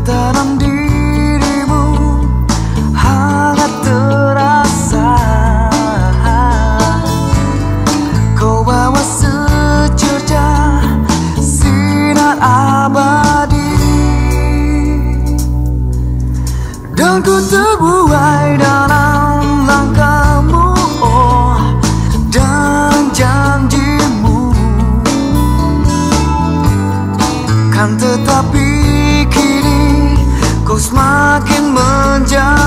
Dalam dirimu Hangat terasa. Kau bawa secerca Sinar abadi. Dan ku terbuai dalam langkahmu oh, Dan janjimu. Kan tetapi semakin menjauh.